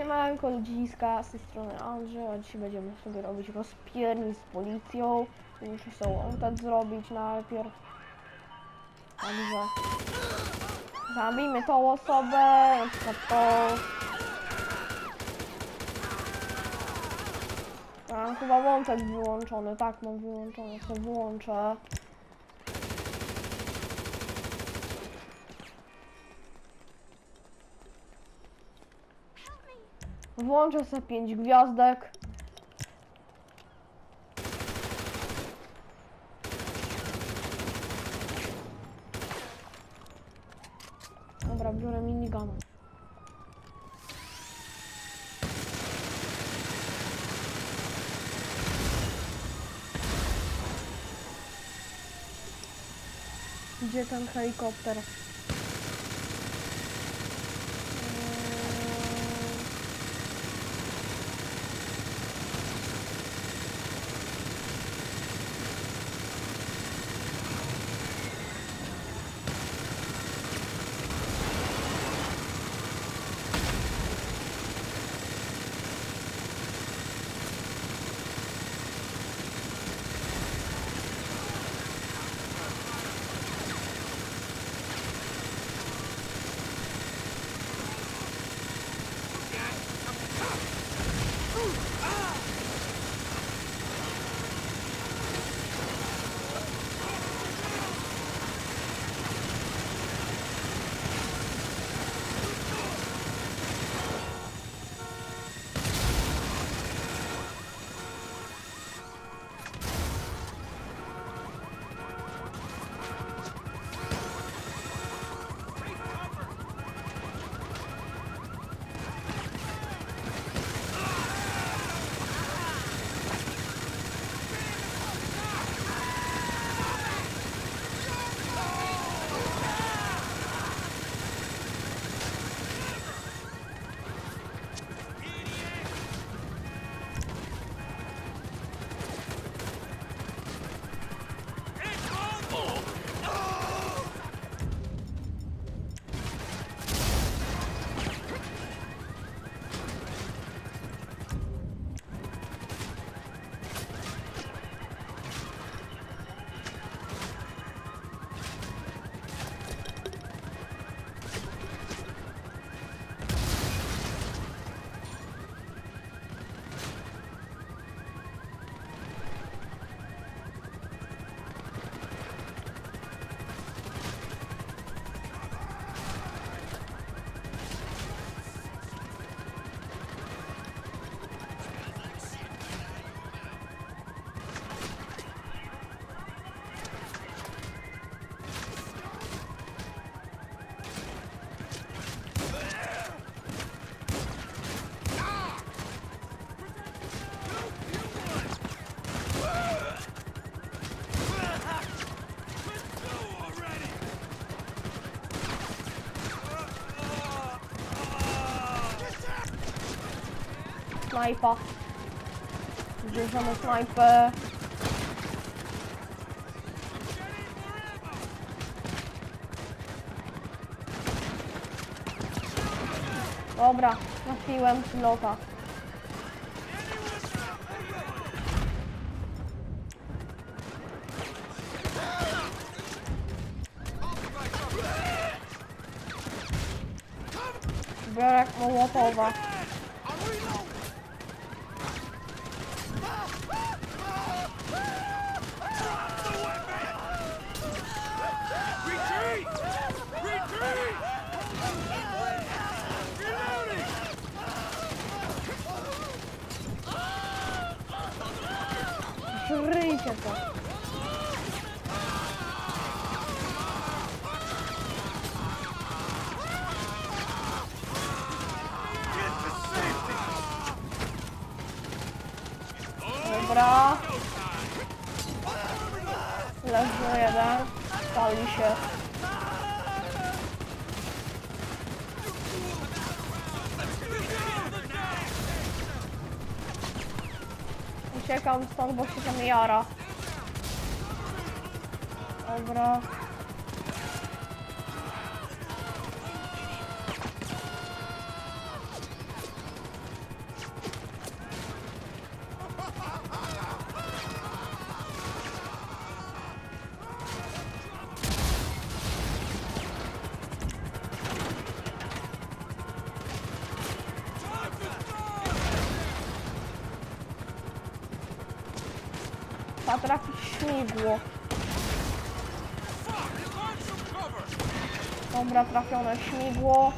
Siemanko ludziska, z tej strony Andrzej, a dzisiaj będziemy sobie robić rozpierni z policją. Muszę sobie autat zrobić najpierw. Także zabijmy tą osobę, na przykład. Mam chyba łączek wyłączony, tak mam wyłączony, sobie wyłączę. Włączę sobie 5 gwiazdek. Dobra, biorę minigana. Gdzie ten helikopter? Snajpa. Bierzemy snajpę. Dobra, trafiłem pilota. Biorę mołotowa. Dobra. Leży jeden. Pali się. Uciekam stąd, bo się tam jara. Dobra. Śmigło. Dobra, trafione śmigło.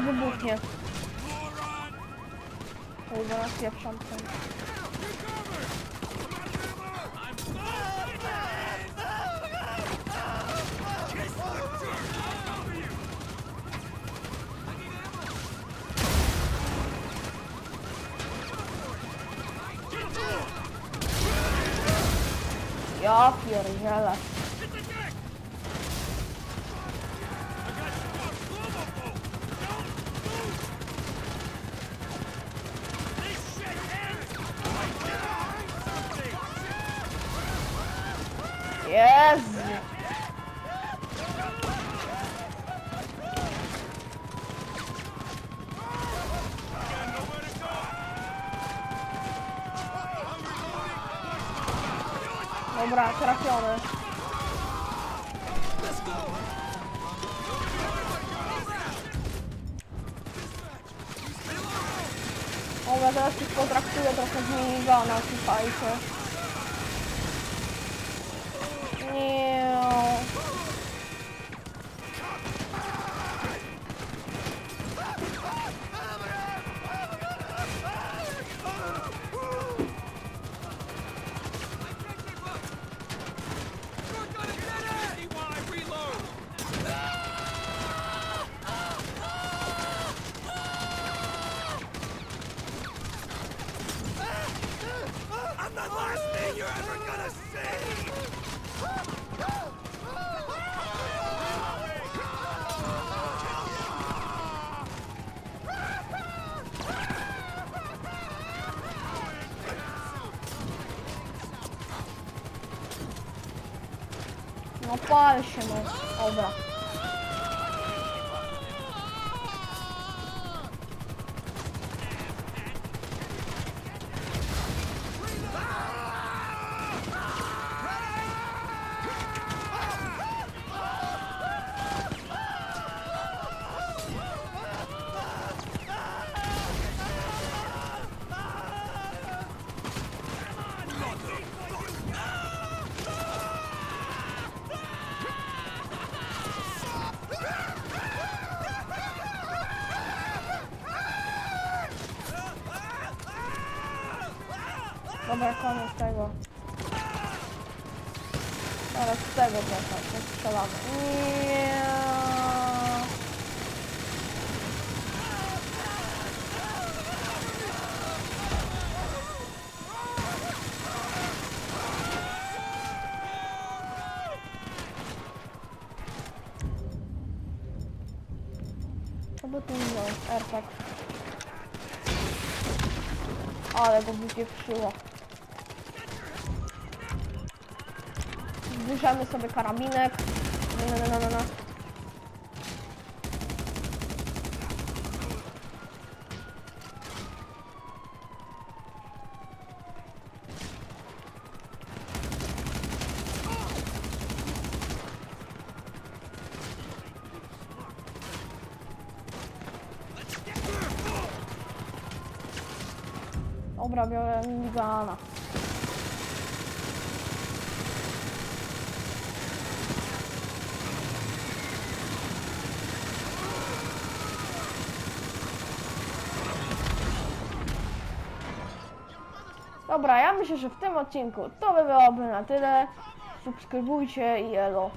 book here. Oh, we're gonna see something. Ja, Fury, ja, lass. Dobra, trafiony. Ja teraz już potraktuję trochę z minigana, słuchajcie. Nie. No pal się, no. Dobra. Koniec tego. Teraz tego trochę strzelamy. Nie. Co by tu wziąć? Airtag. Ale go wypieprzyło. Zbierzemy sobie karabinek. No, no, no, no, no. Dobra, biorę minigana. Dobra, ja myślę, że w tym odcinku to by byłoby na tyle. Subskrybujcie i elo.